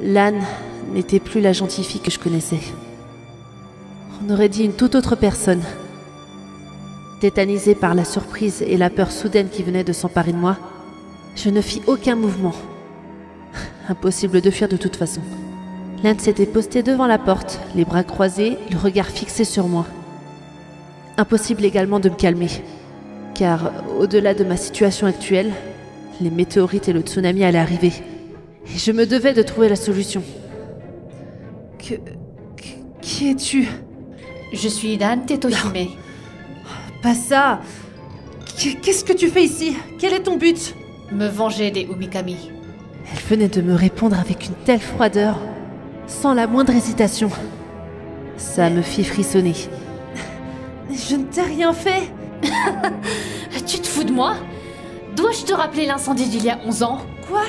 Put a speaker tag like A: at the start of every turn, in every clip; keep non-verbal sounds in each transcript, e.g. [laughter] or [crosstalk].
A: L'âne n'était plus la gentille fille que je connaissais. On aurait dit une toute autre personne. Tétanisée par la surprise et la peur soudaine qui venaient de s'emparer de moi, je ne fis aucun mouvement. [laughs] Impossible de fuir de toute façon. L'Inde s'était posté devant la porte, les bras croisés, le regard fixé sur moi. Impossible également de me calmer, car au-delà de ma situation actuelle, les météorites et le tsunami allaient arriver. Et je me devais de trouver la solution. Que. que- qui es-tu?
B: Je suis Dan Tetohime.
A: Pas ça Qu- Qu'est-ce que tu fais ici? Quel est ton but?
B: Me venger des Umikami.
A: Elle venait de me répondre avec une telle froideur, sans la moindre hésitation. Ça me fit frissonner. Je ne t'ai rien fait [laughs]
B: Tu te fous de moi? Dois-je te rappeler l'incendie d'il y a 11 ans?
A: Quoi?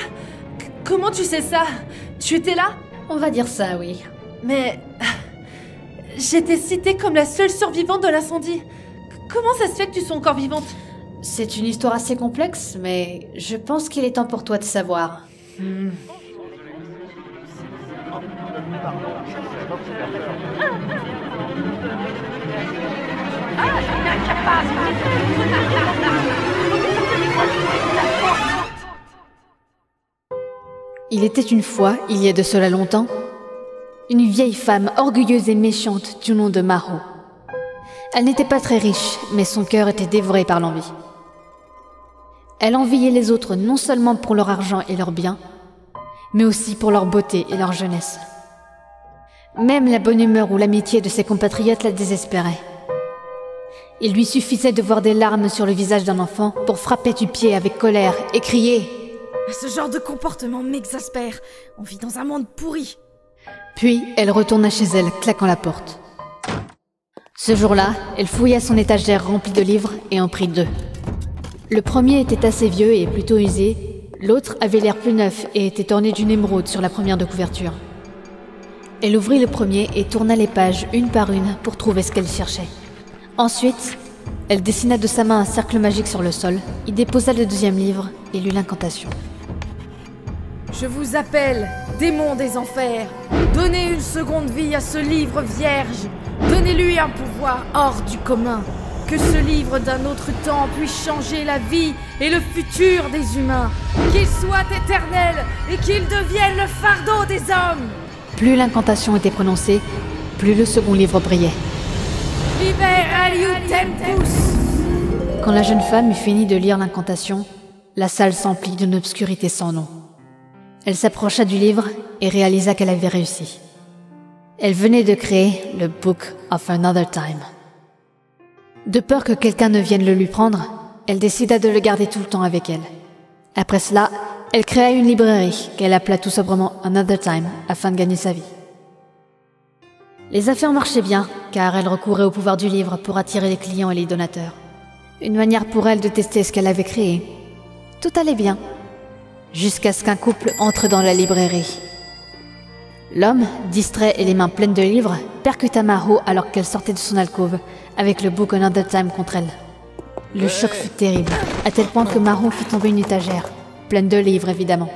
A: Comment tu sais ça? Tu étais là?
B: On va dire ça, oui.
A: Mais... J'étais citée comme la seule survivante de l'incendie. Comment ça se fait que tu sois encore vivante?
B: C'est une histoire assez complexe, mais je pense qu'il est temps pour toi de savoir. Il était une fois, il y a de cela longtemps, une vieille femme orgueilleuse et méchante du nom de Maro. Elle n'était pas très riche, mais son cœur était dévoré par l'envie. Elle enviait les autres non seulement pour leur argent et leurs biens, mais aussi pour leur beauté et leur jeunesse. Même la bonne humeur ou l'amitié de ses compatriotes la désespérait. Il lui suffisait de voir des larmes sur le visage d'un enfant pour frapper du pied avec colère et crier
C: Ce genre de comportement m'exaspère. On vit dans un monde pourri.
B: Puis elle retourna chez elle, claquant la porte. Ce jour-là, elle fouilla son étagère remplie de livres et en prit deux. Le premier était assez vieux et plutôt usé, l'autre avait l'air plus neuf et était orné d'une émeraude sur la première de couverture. Elle ouvrit le premier et tourna les pages une par une pour trouver ce qu'elle cherchait. Ensuite, elle dessina de sa main un cercle magique sur le sol, y déposa le deuxième livre et lut l'incantation.
C: Je vous appelle, démon des enfers. Donnez une seconde vie à ce livre vierge. Donnez-lui un pouvoir hors du commun. Que ce livre d'un autre temps puisse changer la vie et le futur des humains. Qu'il soit éternel et qu'il devienne le fardeau des hommes.
B: Plus l'incantation était prononcée, plus le second livre brillait. Quand la jeune femme eut fini de lire l'incantation, la salle s'emplit d'une obscurité sans nom. Elle s'approcha du livre et réalisa qu'elle avait réussi. Elle venait de créer le Book of Another Time. De peur que quelqu'un ne vienne le lui prendre, elle décida de le garder tout le temps avec elle. Après cela, elle créa une librairie qu'elle appela tout sobrement Another Time afin de gagner sa vie. Les affaires marchaient bien, car elle recourait au pouvoir du livre pour attirer les clients et les donateurs. Une manière pour elle de tester ce qu'elle avait créé. Tout allait bien. Jusqu'à ce qu'un couple entre dans la librairie. L'homme, distrait et les mains pleines de livres, percuta Maro alors qu'elle sortait de son alcôve, avec le Book Another Time contre elle. Le choc fut terrible, à tel point que Maro fit tomber une étagère, pleine de livres évidemment.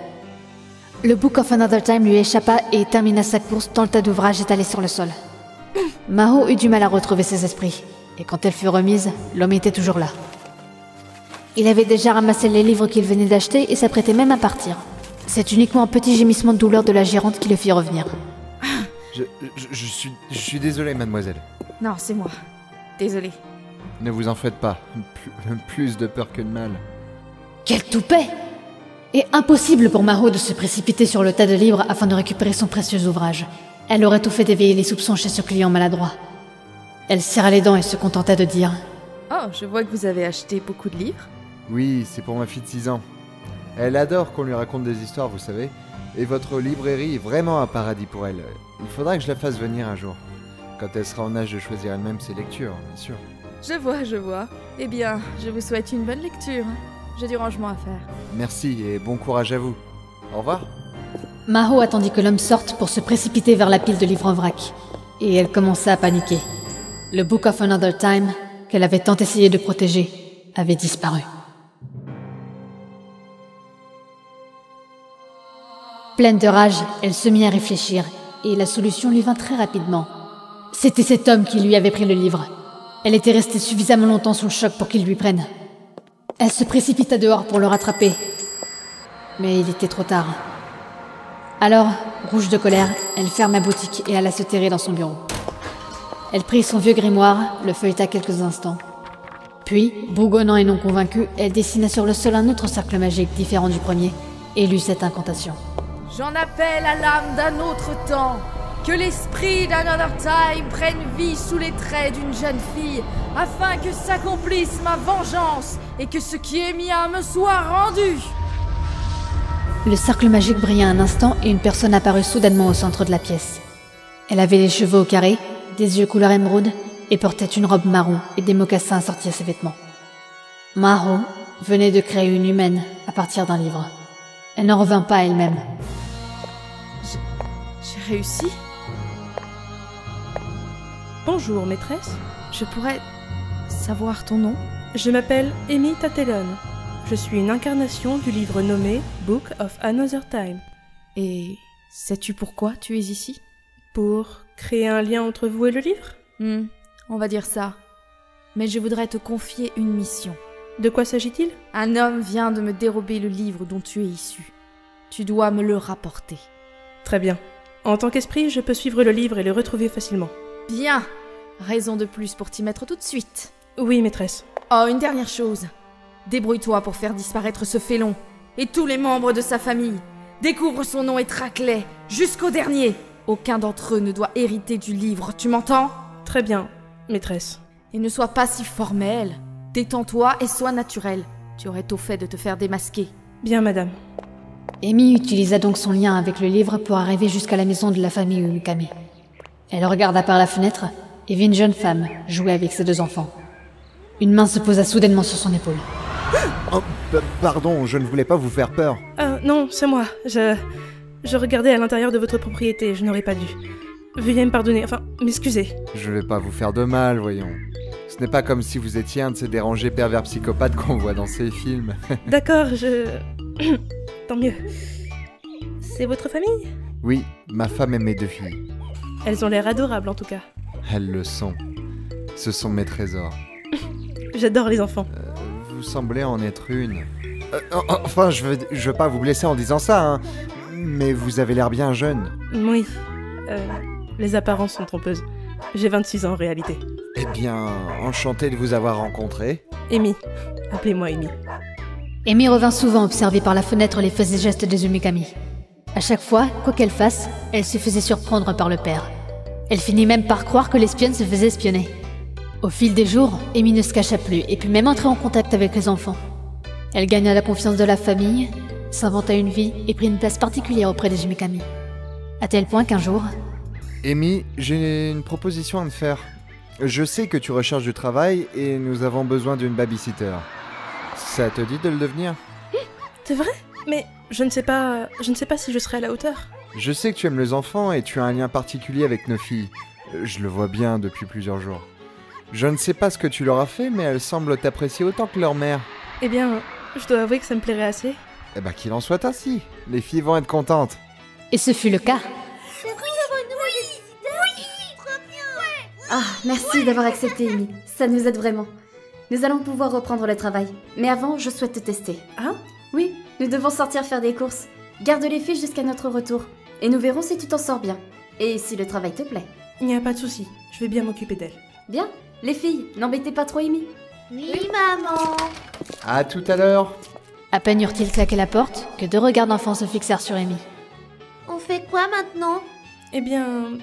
B: Le Book of Another Time lui échappa et termina sa course dans le tas d'ouvrages étalés sur le sol. [clears throat] Maro eut du mal à retrouver ses esprits, et quand elle fut remise, l'homme était toujours là. Il avait déjà ramassé les livres qu'il venait d'acheter et s'apprêtait même à partir. C'est uniquement un petit gémissement de douleur de la gérante qui le fit revenir.
D: Je, je- je suis, je suis désolé, mademoiselle.
C: Non, c'est moi. Désolé.
D: Ne vous en faites pas. Plus, plus de peur que de mal.
B: Quel toupet Et impossible pour Maro de se précipiter sur le tas de livres afin de récupérer son précieux ouvrage. Elle aurait tout fait d'éveiller les soupçons chez ce client maladroit. Elle serra les dents et se contenta de dire
C: Oh, je vois que vous avez acheté beaucoup de livres.
D: Oui, c'est pour ma fille de 6 ans. Elle adore qu'on lui raconte des histoires, vous savez. Et votre librairie est vraiment un paradis pour elle. Il faudra que je la fasse venir un jour. Quand elle sera en âge de choisir elle-même ses lectures, bien sûr.
C: Je vois, je vois. Eh bien, je vous souhaite une bonne lecture. J'ai du rangement à faire.
D: Merci et bon courage à vous. Au revoir.
B: Maro attendit que l'homme sorte pour se précipiter vers la pile de livres en vrac. Et elle commença à paniquer. Le Book of Another Time, qu'elle avait tant essayé de protéger, avait disparu. Pleine de rage, elle se mit à réfléchir, et la solution lui vint très rapidement. C'était cet homme qui lui avait pris le livre. Elle était restée suffisamment longtemps sous le choc pour qu'il lui prenne. Elle se précipita dehors pour le rattraper. Mais il était trop tard. Alors, rouge de colère, elle ferma boutique et alla se terrer dans son bureau. Elle prit son vieux grimoire, le feuilleta quelques instants. Puis, bougonnant et non convaincue, elle dessina sur le sol un autre cercle magique différent du premier et lut cette incantation.
C: J'en appelle à l'âme d'un autre temps. Que l'esprit d'Another Time prenne vie sous les traits d'une jeune fille, afin que s'accomplisse ma vengeance et que ce qui est mien me soit rendu.
B: Le cercle magique brilla un instant et une personne apparut soudainement au centre de la pièce. Elle avait les cheveux au carré, des yeux couleur émeraude et portait une robe marron et des mocassins assortis à ses vêtements. Maro venait de créer une humaine à partir d'un livre. Elle n'en revint pas elle-même.
C: Réussi
E: Bonjour, maîtresse.
C: Je pourrais savoir ton nom?
E: Je m'appelle Amy Tatelon. Je suis une incarnation du livre nommé Book of Another Time.
C: Et sais-tu pourquoi tu es ici?
E: Pour créer un lien entre vous et le livre?
C: Hmm, on va dire ça. Mais je voudrais te confier une mission.
E: De quoi s'agit-il?
C: Un homme vient de me dérober le livre dont tu es issu. Tu dois me le rapporter.
E: Très bien. En tant qu'esprit, je peux suivre le livre et le retrouver facilement.
C: Bien Raison de plus pour t'y mettre tout de suite.
E: Oui, maîtresse.
C: Oh, une dernière chose. Débrouille-toi pour faire disparaître ce félon et tous les membres de sa famille. Découvre son nom et traque-les jusqu'au dernier. Aucun d'entre eux ne doit hériter du livre, tu m'entends?
E: Très bien, maîtresse.
C: Et ne sois pas si formel. Détends-toi et sois naturel. Tu aurais au fait de te faire démasquer.
E: Bien, madame.
B: Amy utilisa donc son lien avec le livre pour arriver jusqu'à la maison de la famille Umikami. Elle regarda par la fenêtre et vit une jeune femme jouer avec ses deux enfants. Une main se posa soudainement sur son épaule.
D: Oh, pardon, je ne voulais pas vous faire peur.
E: Ah, non, c'est moi. Je. Je regardais à l'intérieur de votre propriété, je n'aurais pas dû. Veuillez me pardonner, enfin, m'excuser.
D: Je vais pas vous faire de mal, voyons. Ce n'est pas comme si vous étiez un de ces dérangés pervers psychopathes qu'on voit dans ces films. [laughs]
E: D'accord, je. Tant mieux. C'est votre famille?
D: Oui, ma femme et mes deux filles.
E: Elles ont l'air adorables en tout cas.
D: Elles le sont. Ce sont mes trésors. [laughs]
E: J'adore les enfants.
D: Vous semblez en être une. Euh, enfin, je veux, je veux pas vous blesser en disant ça, hein. Mais vous avez l'air bien jeune.
E: Oui. Euh, les apparences sont trompeuses. J'ai 26 ans en réalité.
D: Eh bien, enchanté de vous avoir rencontré.
E: Amy. Appelez-moi Amy.
B: Amy revint souvent observer par la fenêtre les faits et gestes des Umikami. À chaque fois, quoi qu'elle fasse, elle se faisait surprendre par le père. Elle finit même par croire que l'espionne se faisait espionner. Au fil des jours, Amy ne se cacha plus et put même entrer en contact avec les enfants. Elle gagna la confiance de la famille, s'inventa une vie et prit une place particulière auprès des Umikami. À tel point qu'un jour,
D: Amy, j'ai une proposition à te faire. Je sais que tu recherches du travail et nous avons besoin d'une babysitter. Ça te dit de le devenir
E: C'est vrai Mais je ne sais pas. Je ne sais pas si je serai à la hauteur.
D: Je sais que tu aimes les enfants et tu as un lien particulier avec nos filles. Euh, Je le vois bien depuis plusieurs jours. Je ne sais pas ce que tu leur as fait, mais elles semblent t'apprécier autant que leur mère.
E: Eh bien, je dois avouer que ça me plairait assez.
D: Eh ben qu'il en soit ainsi. Les filles vont être contentes.
B: et ce fut le cas,
F: Ah, merci d'avoir accepté, Amy. Ça nous aide vraiment. Nous allons pouvoir reprendre le travail. Mais avant, je souhaite te tester.
E: Ah
F: Oui, nous devons sortir faire des courses. Garde les filles jusqu'à notre retour. Et nous verrons si tu t'en sors bien. Et si le travail te plaît.
E: Il n'y a pas de souci. Je vais bien m'occuper d'elle.
F: Bien Les filles, n'embêtez pas trop Amy.
G: Oui, maman.
D: À tout à l'heure.
B: à peine eurent-ils claqué la porte que deux regards d'enfants se fixèrent sur Amy.
G: On fait quoi maintenant?
E: Eh bien.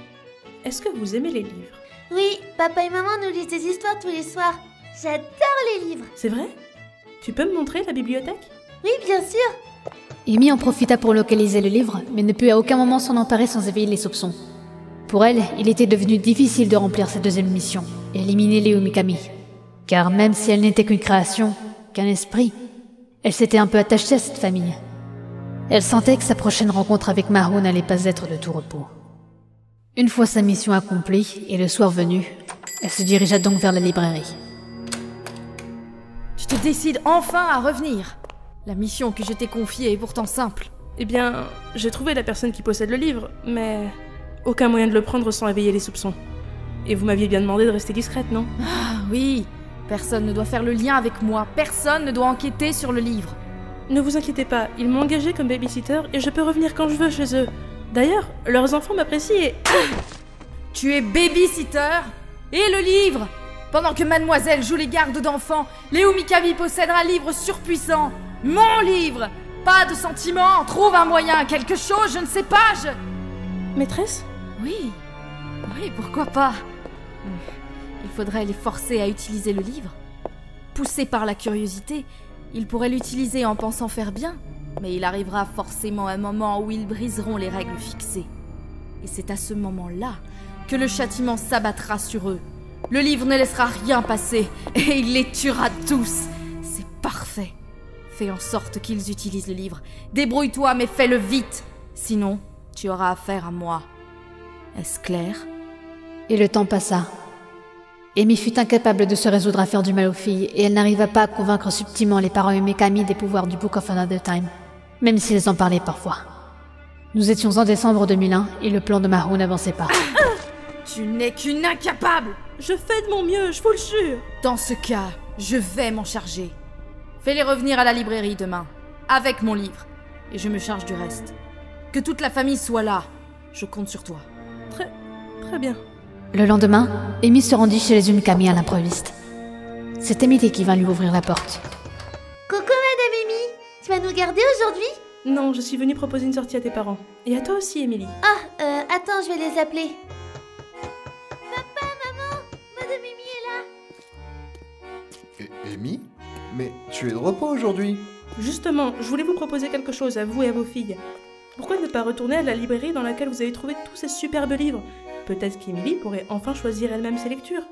E: Est-ce que vous aimez les livres?
G: Oui, papa et maman nous lisent des histoires tous les soirs. J'adore les livres.
E: C'est vrai? Tu peux me montrer la bibliothèque?
G: Oui, bien sûr.
B: Amy en profita pour localiser le livre, mais ne put à aucun moment s'en emparer sans éveiller les soupçons. Pour elle, il était devenu difficile de remplir sa deuxième mission, éliminer les Umikami. Car même si elle n'était qu'une création, qu'un esprit, elle s'était un peu attachée à cette famille. Elle sentait que sa prochaine rencontre avec Maho n'allait pas être de tout repos. Une fois sa mission accomplie et le soir venu, elle se dirigea donc vers la librairie.
C: Tu te décides enfin à revenir. La mission que je t'ai confiée est pourtant simple.
E: Eh bien, j'ai trouvé la personne qui possède le livre, mais aucun moyen de le prendre sans éveiller les soupçons. Et vous m'aviez bien demandé de rester discrète, non?
C: Ah oui, personne ne doit faire le lien avec moi, personne ne doit enquêter sur le livre.
E: Ne vous inquiétez pas, ils m'ont engagé comme babysitter et je peux revenir quand je veux chez eux. D'ailleurs, leurs enfants m'apprécient et...
C: Tu es babysitter Et le livre Pendant que mademoiselle joue les gardes d'enfants, Léo Mikami possède un livre surpuissant. Mon livre Pas de sentiments, trouve un moyen, quelque chose, je ne sais pas, je...
E: Maîtresse?
C: Oui, oui, pourquoi pas? Il faudrait les forcer à utiliser le livre. Poussés par la curiosité, ils pourraient l'utiliser en pensant faire bien, mais il arrivera forcément un moment où ils briseront les règles fixées. Et c'est à ce moment-là que le châtiment s'abattra sur eux. Le livre ne laissera rien passer, et il les tuera tous. C'est parfait. Fais en sorte qu'ils utilisent le livre. Débrouille-toi, mais fais-le vite. Sinon, tu auras affaire à moi. Est-ce clair?
B: Et le temps passa. Amy fut incapable de se résoudre à faire du mal aux filles, et elle n'arriva pas à convaincre subtilement les parents Umekami des pouvoirs du Book of Another Time, même s'ils en parlaient parfois. Nous étions en décembre 2001, et le plan de Maru n'avançait pas.
C: Tu n'es qu'une incapable
E: Je fais de mon mieux, je vous le jure
C: Dans ce cas, je vais m'en charger. Fais-les revenir à la librairie demain, avec mon livre, et je me charge du reste. Que toute la famille soit là. Je compte sur toi.
E: Très... très bien.
B: Le lendemain, Amy se rendit chez les Umikami à l'improviste. C'est Emily qui vint lui ouvrir la porte.
G: Coucou Madame Amy Tu vas nous garder aujourd'hui?
E: Non, je suis venue proposer une sortie à tes parents. Et à toi aussi, Émilie.
G: Ah, euh, attends, je vais les appeler. Amy
D: Mais tu es de repos aujourd'hui
E: Justement, je voulais vous proposer quelque chose à vous et à vos filles. Pourquoi ne pas retourner à la librairie dans laquelle vous avez trouvé tous ces superbes livres? Peut-être qu'Emily pourrait enfin choisir elle-même ses lectures.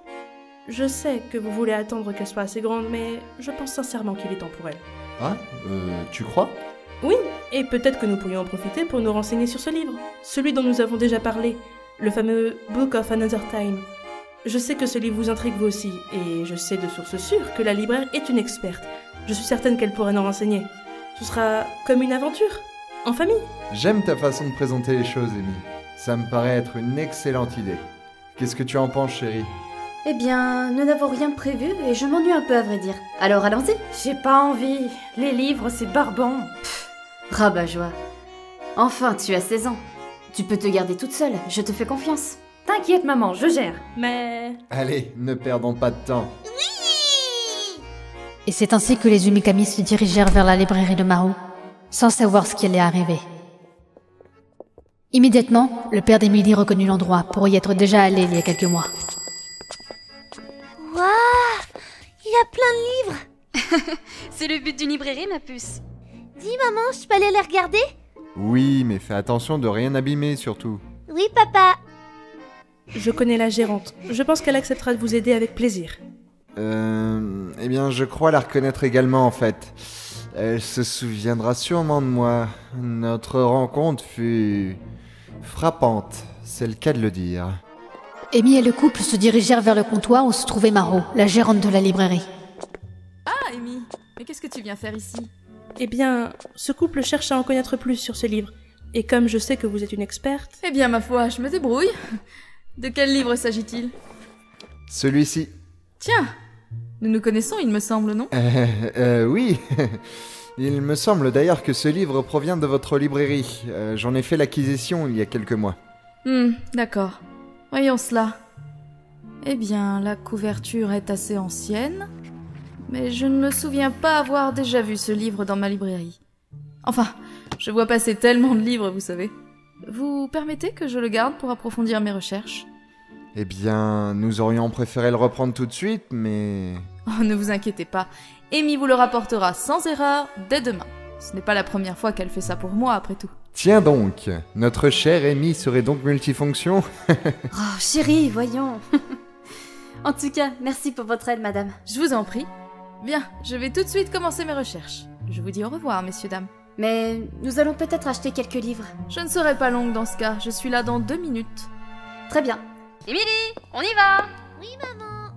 E: Je sais que vous voulez attendre qu'elle soit assez grande, mais je pense sincèrement qu'il est temps pour elle.
D: Ah Euh, tu crois?
E: Oui, et peut-être que nous pourrions en profiter pour nous renseigner sur ce livre, celui dont nous avons déjà parlé, le fameux Book of Another Time. Je sais que ce livre vous intrigue vous aussi, et je sais de source sûre que la libraire est une experte. Je suis certaine qu'elle pourrait nous renseigner. Ce sera comme une aventure, en famille.
D: J'aime ta façon de présenter les choses, Amy. Ça me paraît être une excellente idée. Qu'est-ce que tu en penses, chérie?
F: Eh bien, nous n'avons rien prévu et je m'ennuie un peu à vrai dire. Alors allons-y.
C: J'ai pas envie. Les livres, c'est barbant.
F: Rabat-joie. Enfin, tu as 16 ans. Tu peux te garder toute seule, je te fais confiance.
C: T'inquiète, maman, je gère.
E: Mais...
D: Allez, ne perdons pas de temps.
B: Et c'est ainsi que les Umikami se dirigèrent vers la librairie de Maru, sans savoir ce qui allait arriver. Immédiatement, le père d'Emily reconnut l'endroit pour y être déjà allé il y a quelques mois.
G: Waouh Il y a plein de livres [laughs]
H: C'est le but d'une librairie, ma puce.
G: Dis maman, je peux aller les regarder?
D: Oui, mais fais attention de rien abîmer, surtout.
G: Oui papa
E: Je connais la gérante. Je pense qu'elle acceptera de vous aider avec plaisir.
D: Euh... Eh bien, je crois la reconnaître également, en fait. Elle se souviendra sûrement de moi. Notre rencontre fut... frappante, c'est le cas de le dire.
B: Amy et le couple se dirigèrent vers le comptoir où se trouvait Maro, la gérante de la librairie.
C: Ah, Amy, mais qu'est-ce que tu viens faire ici?
E: Eh bien, ce couple cherche à en connaître plus sur ce livre. Et comme je sais que vous êtes une experte,
C: Eh bien, ma foi, je me débrouille. De quel livre s'agit-il
D: Celui-ci.
C: Tiens, nous nous connaissons, il me semble, non
D: Euh, euh, oui. Il me semble d'ailleurs que ce livre provient de votre librairie. Euh, J'en ai fait l'acquisition il y a quelques mois.
C: Hmm, d'accord. Voyons cela. Eh bien, la couverture est assez ancienne, mais je ne me souviens pas avoir déjà vu ce livre dans ma librairie. Enfin, je vois passer tellement de livres, vous savez. Vous permettez que je le garde pour approfondir mes recherches?
D: Eh bien, nous aurions préféré le reprendre tout de suite, mais...
C: Oh, ne vous inquiétez pas. Amy vous le rapportera sans erreur dès demain. Ce n'est pas la première fois qu'elle fait ça pour moi, après tout.
D: Tiens donc, notre chère Amy serait donc multifonction [laughs]
F: Oh, chérie, voyons. [laughs] en tout cas, merci pour votre aide, madame.
C: Je vous en prie. Bien, je vais tout de suite commencer mes recherches. Je vous dis au revoir, messieurs, dames.
F: Mais nous allons peut-être acheter quelques livres.
C: Je ne serai pas longue dans ce cas, je suis là dans deux minutes.
F: Très bien.
H: Émilie, on y va
G: Oui maman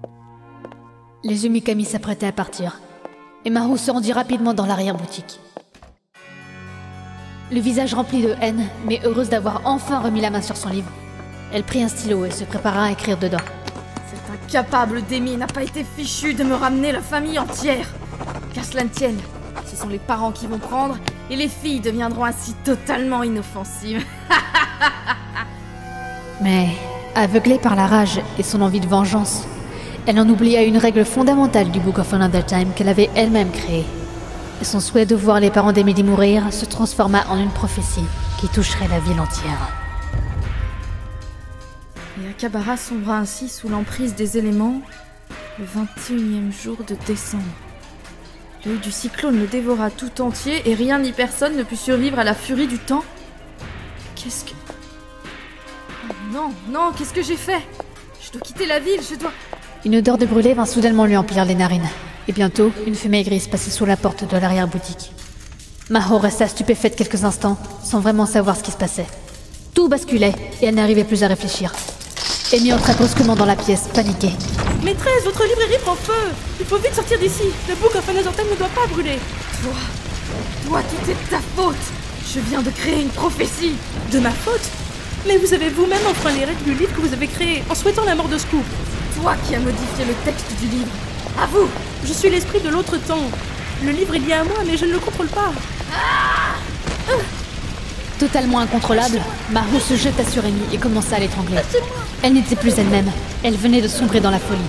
B: Les Umikami s'apprêtaient à partir, et Maru se rendit rapidement dans l'arrière-boutique. le visage rempli de haine, mais heureuse d'avoir enfin remis la main sur son livre. Elle prit un stylo et se prépara à écrire dedans.
C: Cet incapable d'Amy n'a pas été fichu de me ramener la famille entière. Qu'à cela ne tienne, ce sont les parents qui vont prendre et les filles deviendront ainsi totalement inoffensives. [laughs]
B: Mais, aveuglée par la rage et son envie de vengeance, elle en oublia une règle fondamentale du Book of Another Time qu'elle avait elle-même créée. Et son souhait de voir les parents d'Emily mourir se transforma en une prophétie qui toucherait la ville entière.
C: Et Akabara sombra ainsi sous l'emprise des éléments le 21e jour de décembre. L'œil du cyclone le dévora tout entier et rien ni personne ne put survivre à la furie du temps. Qu'est-ce que... Oh non, non, qu'est-ce que j'ai fait? Je dois quitter la ville, je dois...
B: Une odeur de brûlé vint soudainement lui emplir les narines. Et bientôt, une fumée grise passait sous la porte de l'arrière-boutique. Maho resta stupéfaite quelques instants, sans vraiment savoir ce qui se passait. Tout basculait, et elle n'arrivait plus à réfléchir. Amy entra brusquement dans la pièce, paniquée.
E: Maîtresse, votre librairie prend feu. Il faut vite sortir d'ici. Le Book of Time ne doit pas brûler.
C: Toi, toi, tout est de ta faute. Je viens de créer une prophétie.
E: De ma faute? Mais vous avez vous-même enfreint les règles du livre que vous avez créé en souhaitant la mort de Scoop.
C: Toi qui as modifié le texte du livre. À vous.
E: Je suis l'esprit de l'autre temps. Le livre est lié à moi, mais je ne le contrôle pas.
B: Totalement incontrôlable, Maru se jeta sur Amy et commença à l'étrangler. Elle n'était plus elle-même. Elle venait de sombrer dans la folie.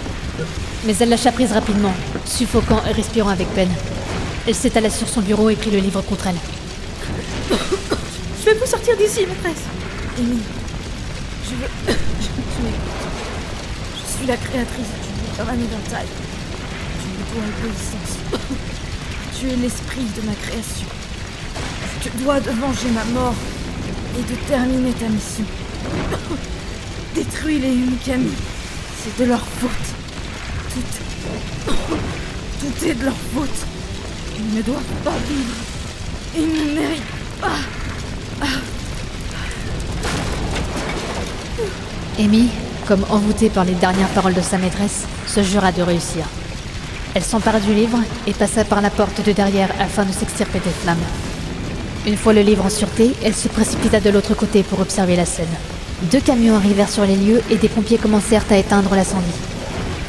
B: Mais elle lâcha prise rapidement, suffoquant et respirant avec peine. Elle s'étala sur son bureau et prit le livre contre elle.
E: Je vais vous sortir d'ici, maîtresse.
C: Amy, je veux... [coughs] Je, m'écoutes. Je suis la créatrice du Another Time. Je me dois obéissance. [coughs] tu es l'esprit de ma création. Tu dois de venger ma mort et de terminer ta mission. [coughs] Détruis les Umikami. C'est de leur faute. Tout... [coughs] Tout est de leur faute. Ils ne doivent pas vivre. Ils ne méritent pas.
B: Amy, comme envoûtée par les dernières paroles de sa maîtresse, se jura de réussir. Elle s'empara du livre et passa par la porte de derrière afin de s'extirper des flammes. Une fois le livre en sûreté, elle se précipita de l'autre côté pour observer la scène. Deux camions arrivèrent sur les lieux et des pompiers commencèrent à éteindre l'incendie.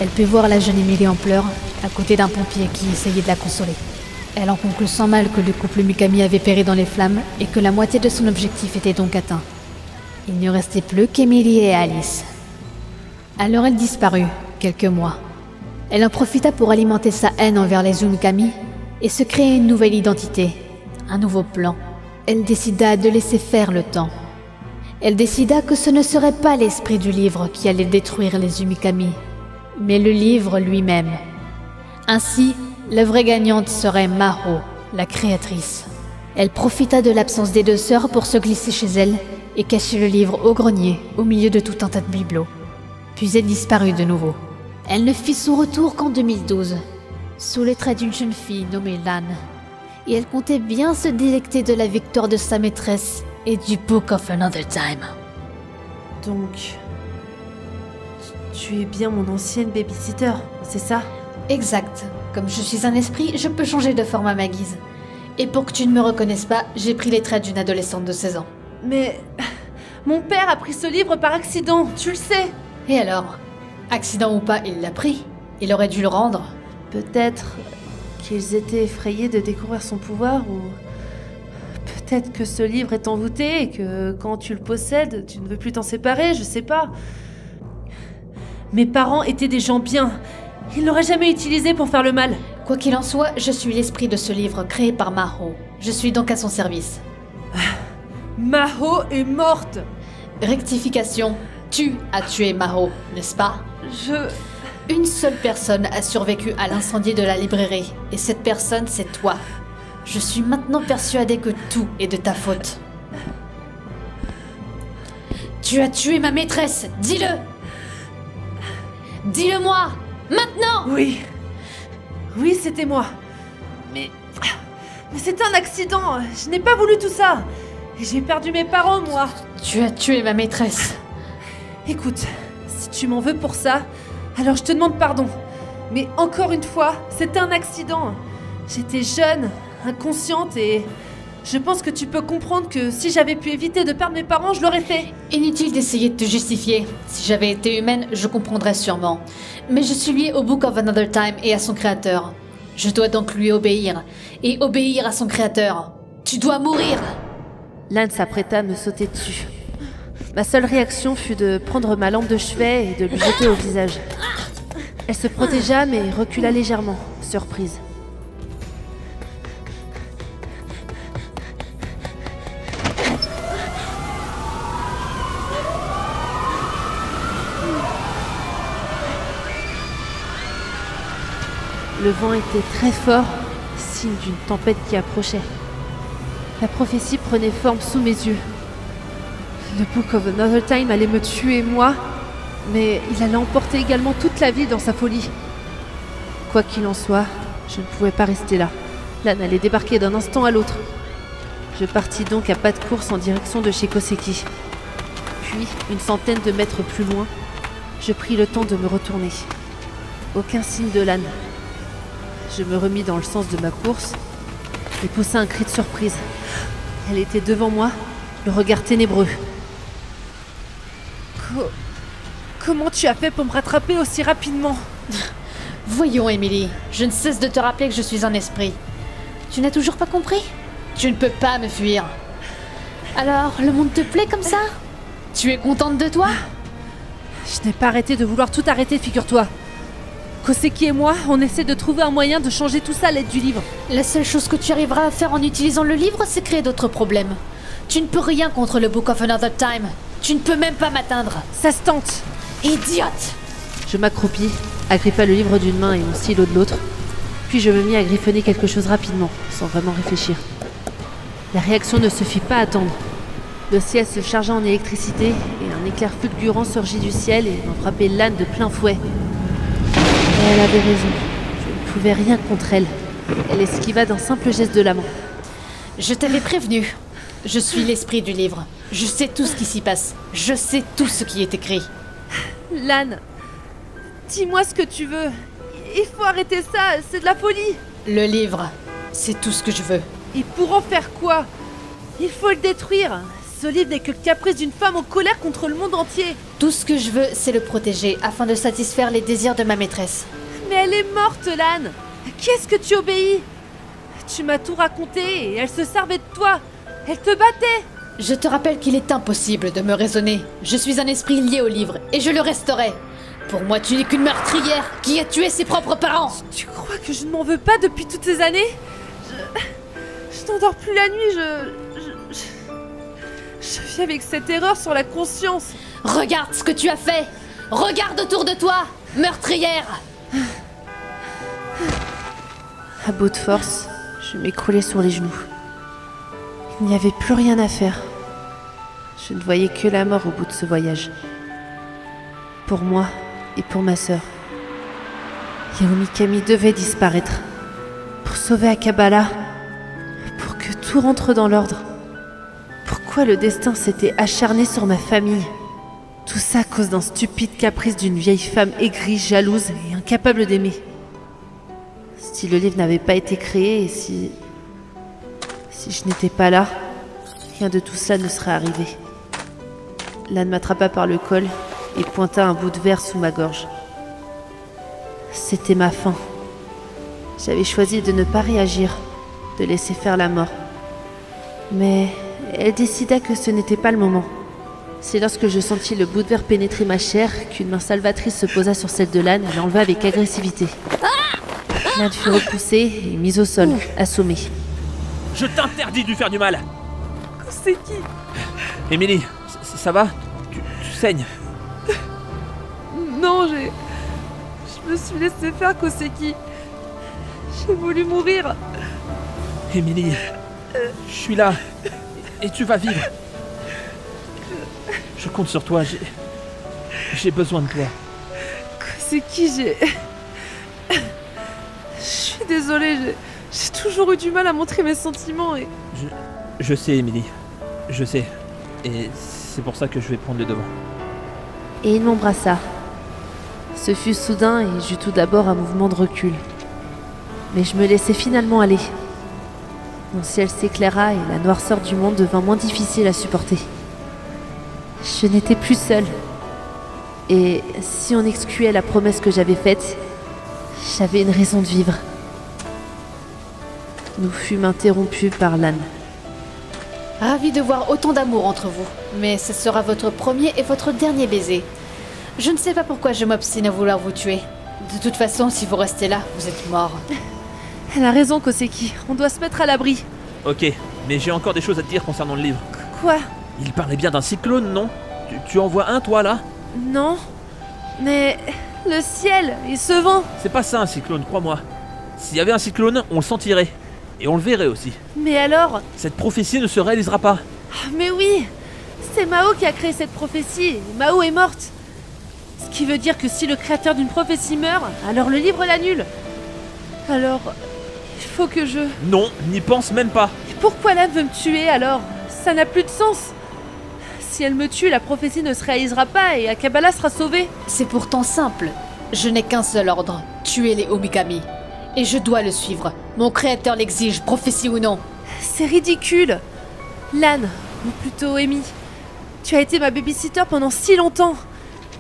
B: Elle put voir la jeune Émilie en pleurs, à côté d'un pompier qui essayait de la consoler. Elle en conclut sans mal que le couple Mikami avait péri dans les flammes et que la moitié de son objectif était donc atteint. Il ne restait plus qu'Emily et Alice. Alors elle disparut, quelques mois. Elle en profita pour alimenter sa haine envers les Umikami et se créer une nouvelle identité, un nouveau plan. Elle décida de laisser faire le temps. Elle décida que ce ne serait pas l'esprit du livre qui allait détruire les Umikami, mais le livre lui-même. Ainsi, la vraie gagnante serait Maho, la créatrice. Elle profita de l'absence des deux sœurs pour se glisser chez elle et cacher le livre au grenier, au milieu de tout un tas de bibelots. Puis elle disparut de nouveau. Elle ne fit son retour qu'en 2012, sous les traits d'une jeune fille nommée Lan. Et elle comptait bien se délecter de la victoire de sa maîtresse et du Book of Another Time.
A: Donc. Tu es bien mon ancienne babysitter, c'est ça?
B: Exact. Comme je suis un esprit, je peux changer de forme à ma guise. Et pour que tu ne me reconnaisses pas, j'ai pris les traits d'une adolescente de 16 ans.
A: Mais. Mon père a pris ce livre par accident, tu le sais
B: Et alors? Accident ou pas, il l'a pris. Il aurait dû le rendre.
A: Peut-être qu'ils étaient effrayés de découvrir son pouvoir ou. Peut-être que ce livre est envoûté et que quand tu le possèdes, tu ne veux plus t'en séparer, je sais pas. Mes parents étaient des gens bien. Ils l'auraient jamais utilisé pour faire le mal.
B: Quoi qu'il en soit, je suis l'esprit de ce livre créé par Maho. Je suis donc à son service.
A: Maho est morte
B: Rectification. Tu as tué Maho, n'est-ce pas?
A: Je.
B: Une seule personne a survécu à l'incendie de la librairie, et cette personne, c'est toi. Je suis maintenant persuadée que tout est de ta faute. Tu as tué ma maîtresse, dis-le Dis-le-moi Maintenant
A: Oui. Oui, c'était moi. Mais. Mais c'était un accident. Je n'ai pas voulu tout ça. Et j'ai perdu mes parents, moi.
B: Tu as tué ma maîtresse.
A: Écoute, si tu m'en veux pour ça, alors je te demande pardon. Mais encore une fois, c'était un accident. J'étais jeune, inconsciente et. Je pense que tu peux comprendre que si j'avais pu éviter de perdre mes parents, je l'aurais fait.
B: Inutile d'essayer de te justifier. Si j'avais été humaine, je comprendrais sûrement. Mais je suis liée au Book of Another Time et à son créateur. Je dois donc lui obéir. Et obéir à son créateur. Tu dois mourir
A: L'âne s'apprêta à me sauter dessus. Ma seule réaction fut de prendre ma lampe de chevet et de lui jeter au visage. Elle se protégea mais recula légèrement, surprise. Le vent était très fort, signe d'une tempête qui approchait. La prophétie prenait forme sous mes yeux. Le Book of Another Time allait me tuer, moi, mais il allait emporter également toute la ville dans sa folie. Quoi qu'il en soit, je ne pouvais pas rester là. L'âne allait débarquer d'un instant à l'autre. Je partis donc à pas de course en direction de chez Koseki. Puis, une centaine de mètres plus loin, je pris le temps de me retourner. Aucun signe de l'âne. Je me remis dans le sens de ma course et poussa un cri de surprise. Elle était devant moi, le regard ténébreux. Co- Comment tu as fait pour me rattraper aussi rapidement [laughs]
B: Voyons, Emily, je ne cesse de te rappeler que je suis un esprit. Tu n'as toujours pas compris? Tu ne peux pas me fuir. Alors, le monde te plaît comme ça? Tu es contente de toi?
A: Je n'ai pas arrêté de vouloir tout arrêter, figure-toi. Koseki et moi, on essaie de trouver un moyen de changer tout ça à l'aide du livre.
B: La seule chose que tu arriveras à faire en utilisant le livre, c'est créer d'autres problèmes. Tu ne peux rien contre le Book of Another Time. Tu ne peux même pas m'atteindre.
A: Ça se tente
B: Idiote
A: Je m'accroupis, agrippa le livre d'une main et mon stylo de l'autre, puis je me mis à griffonner quelque chose rapidement, sans vraiment réfléchir. La réaction ne se fit pas attendre. Le ciel se chargea en électricité et un éclair fulgurant surgit du ciel et m'en frappait l'âne de plein fouet. Et elle avait raison. Je ne pouvais rien contre elle. Elle esquiva d'un simple geste de la main.
B: Je t'avais prévenu. Je suis l'esprit du livre. Je sais tout ce qui s'y passe. Je sais tout ce qui est écrit.
A: L'âne, dis-moi ce que tu veux. Il faut arrêter ça, c'est de la folie.
B: Le livre, c'est tout ce que je veux.
A: Et pour en faire quoi? Il faut le détruire. Ce livre n'est que le caprice d'une femme en colère contre le monde entier.
B: Tout ce que je veux, c'est le protéger afin de satisfaire les désirs de ma maîtresse.
A: Mais elle est morte, l'âne. À qui est-ce que tu obéis? Tu m'as tout raconté et elle se servait de toi. Elle te battait.
B: Je te rappelle qu'il est impossible de me raisonner. Je suis un esprit lié au livre et je le resterai. Pour moi, tu n'es qu'une meurtrière qui a tué ses propres parents.
A: Tu crois que je ne m'en veux pas depuis toutes ces années? Je. Je n'endors plus la nuit, je. Je. Je, je vis avec cette erreur sur la conscience.
B: Regarde ce que tu as fait. Regarde autour de toi, meurtrière.
A: À bout de force, je m'écroulais sur les genoux. Il n'y avait plus rien à faire. Je ne voyais que la mort au bout de ce voyage. Pour moi et pour ma sœur. Yaomi Kami devait disparaître. Pour sauver Akabala. Pour que tout rentre dans l'ordre. Pourquoi le destin s'était acharné sur ma famille? Tout ça à cause d'un stupide caprice d'une vieille femme aigrie, jalouse et incapable d'aimer. Si le livre n'avait pas été créé et si. Si je n'étais pas là, rien de tout ça ne serait arrivé. L'âne m'attrapa par le col et pointa un bout de verre sous ma gorge. C'était ma fin. J'avais choisi de ne pas réagir, de laisser faire la mort. Mais elle décida que ce n'était pas le moment. C'est lorsque je sentis le bout de verre pénétrer ma chair qu'une main salvatrice se posa sur celle de l'âne et l'enleva avec agressivité. L'âne fut repoussé et mis au sol, assommé.
I: Je t'interdis de lui faire du mal
A: C'est qui
I: Émilie, ça, va? Tu, tu saignes
A: Non, j'ai. Je me suis laissé faire, Koseki. J'ai voulu mourir.
I: Émilie, je suis là. Et tu vas vivre. Je compte sur toi, j'ai. J'ai besoin de toi.
A: Koseki, j'ai. Je suis désolée, j'ai. J'ai toujours eu du mal à montrer mes sentiments et.
I: Je sais, Émilie. Je sais. Et c'est pour ça que je vais prendre le devant.
A: Et il m'embrassa. Ce fut soudain et j'eus tout d'abord un mouvement de recul. Mais je me laissai finalement aller. Mon ciel s'éclaira et la noirceur du monde devint moins difficile à supporter. Je n'étais plus seule. Et si on excluait la promesse que j'avais faite, j'avais une raison de vivre. Nous fûmes interrompus par l'âne.
B: Ravi de voir autant d'amour entre vous, mais ce sera votre premier et votre dernier baiser. Je ne sais pas pourquoi je m'obstine à vouloir vous tuer. De toute façon, si vous restez là, vous êtes mort. [laughs]
A: Elle a raison, Koseki. On doit se mettre à l'abri.
I: Ok, mais j'ai encore des choses à te dire concernant le livre.
A: Quoi?
I: Il parlait bien d'un cyclone, non? Tu, tu en vois un, toi, là?
A: Non. Mais le ciel et ce vent.
I: C'est pas ça un cyclone, crois-moi. S'il y avait un cyclone, on le sentirait. Et on le verrait aussi.
A: Mais alors
I: Cette prophétie ne se réalisera pas.
A: Ah, Mais oui C'est Mao qui a créé cette prophétie. et Mao est morte. Ce qui veut dire que si le créateur d'une prophétie meurt, alors le livre l'annule. Alors, il faut que je...
I: Non, n'y pense même pas.
A: Et pourquoi l'âme veut me tuer alors? Ça n'a plus de sens. Si elle me tue, la prophétie ne se réalisera pas et Akabala sera sauvé.
B: C'est pourtant simple. Je n'ai qu'un seul ordre, tuer les Omikami. Et je dois le suivre. Mon créateur l'exige, prophétie ou non.
A: C'est ridicule. Lan, ou plutôt Amy, tu as été ma babysitter pendant si longtemps.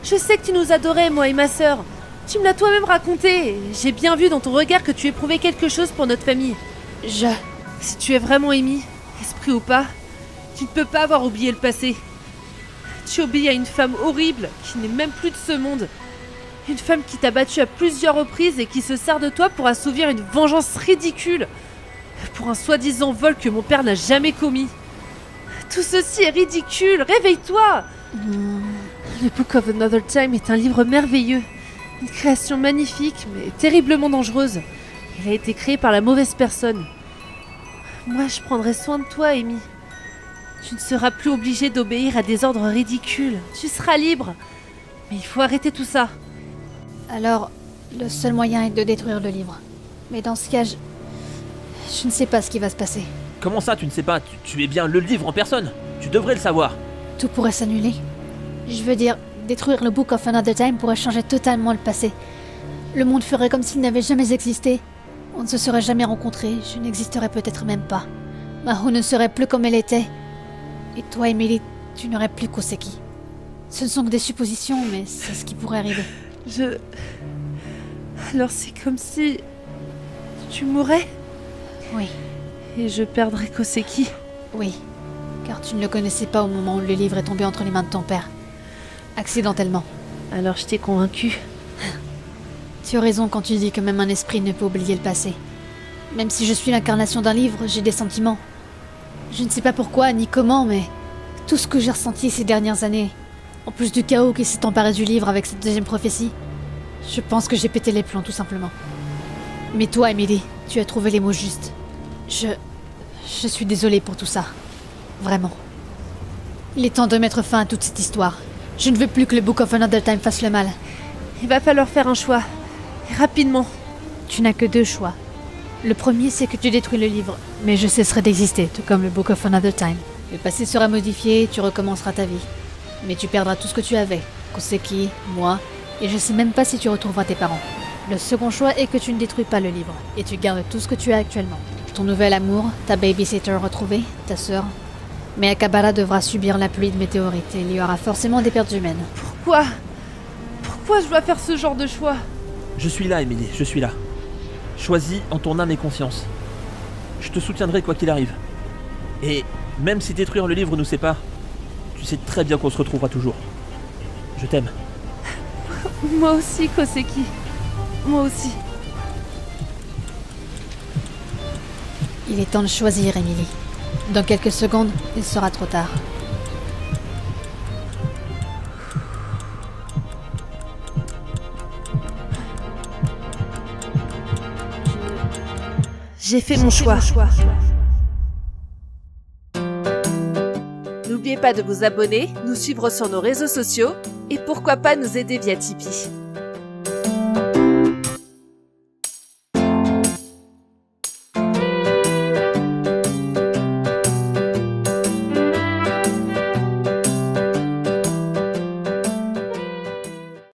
A: Je sais que tu nous adorais, moi et ma sœur. Tu me l'as toi-même raconté. J'ai bien vu dans ton regard que tu éprouvais quelque chose pour notre famille.
B: Je...
A: Si tu es vraiment Amy, esprit ou pas, tu ne peux pas avoir oublié le passé. Tu obéis à une femme horrible qui n'est même plus de ce monde. Une femme qui t'a battu à plusieurs reprises et qui se sert de toi pour assouvir une vengeance ridicule. Pour un soi-disant vol que mon père n'a jamais commis. Tout ceci est ridicule, réveille-toi Le Book of Another Time est un livre merveilleux. Une création magnifique, mais terriblement dangereuse. Il a été créé par la mauvaise personne. Moi, je prendrai soin de toi, Amy. Tu ne seras plus obligée d'obéir à des ordres ridicules. Tu seras libre. Mais il faut arrêter tout ça.
B: Alors, le seul moyen est de détruire le livre. Mais dans ce cas, je... Je ne sais pas ce qui va se passer.
I: Comment ça, tu ne sais pas? Tu, tu es bien le livre en personne. Tu devrais le savoir.
B: Tout pourrait s'annuler. Je veux dire, détruire le Book of Another Time pourrait changer totalement le passé. Le monde ferait comme s'il n'avait jamais existé. On ne se serait jamais rencontrés, je n'existerais peut-être même pas. Maho ne serait plus comme elle était. Et toi, Emily, tu n'aurais plus Koseki. Ce ne sont que des suppositions, mais c'est ce qui pourrait arriver.
A: Je. Alors c'est comme si. Tu mourrais
B: Oui,
A: et je perdrais Koseki.
B: oui. Car tu ne le connaissais pas au moment où le livre est tombé entre les mains de ton père. Accidentellement.
A: Alors je t'ai convaincu.
B: Tu as raison quand tu dis que même un esprit ne peut oublier le passé. Même si je suis l'incarnation d'un livre, j'ai des sentiments. Je ne sais pas pourquoi ni comment, mais tout ce que j'ai ressenti ces dernières années, en plus du chaos qui s'est emparé du livre avec cette deuxième prophétie, je pense que j'ai pété les plombs tout simplement. Mais toi, Emily, tu as trouvé les mots justes. Je... Je suis désolée pour tout ça. Vraiment. Il est temps de mettre fin à toute cette histoire. Je ne veux plus que le Book of Another Time fasse le mal.
A: Il va falloir faire un choix. Et rapidement.
B: Tu n'as que deux choix. Le premier, c'est que tu détruis le livre, mais je cesserai d'exister, tout comme le Book of Another Time. Le passé sera modifié, tu recommenceras ta vie. Mais tu perdras tout ce que tu avais. Koseki, moi, et je sais même pas si tu retrouveras tes parents. Le second choix est que tu ne détruis pas le livre, et tu gardes tout ce que tu as actuellement. Ton nouvel amour, ta babysitter retrouvée, ta sœur. Mais Akabara devra subir la pluie de météorites, et il y aura forcément des pertes humaines.
A: Pourquoi? Pourquoi je dois faire ce genre de choix?
I: Je suis là, Émilie, je suis là. Choisis en ton âme et conscience. Je te soutiendrai quoi qu'il arrive. Et même si détruire le livre nous sépare, tu sais très bien qu'on se retrouvera toujours. Je t'aime. [laughs]
A: Moi aussi, Koseki. Moi aussi.
B: Il est temps de choisir, Emily. Dans quelques secondes, il sera trop tard.
A: J'ai fait mon choix. N'oubliez pas de vous abonner, nous suivre sur nos réseaux sociaux et pourquoi pas nous aider via Tipeee.